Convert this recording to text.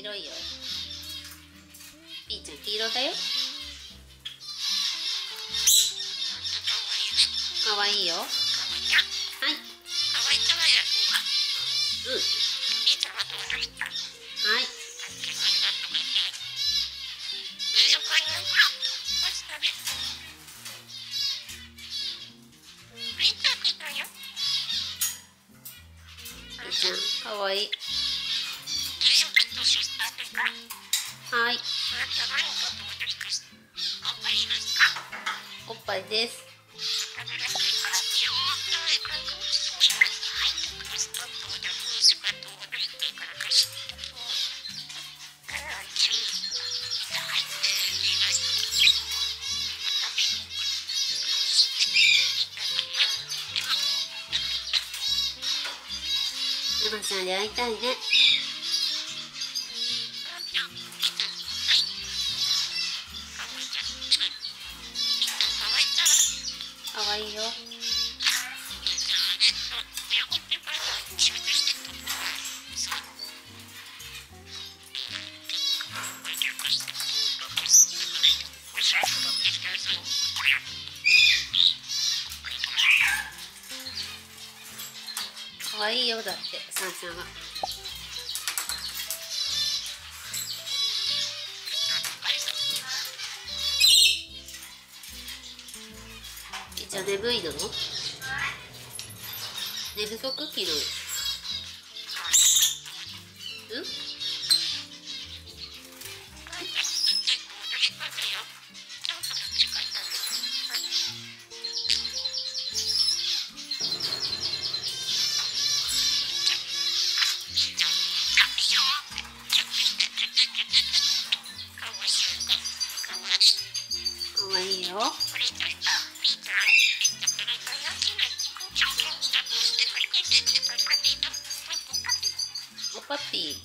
黄色いよ。ピーちゃん黄色だよ。かわいいよ。はい。うん。はい。かわいい。はい。おっぱいです。山ちゃんで会いたいね。わいいよ。かわいいよだって。さんちゃんは。えじゃ眠いの？寝不足昨日うん？かわいいよ puppy.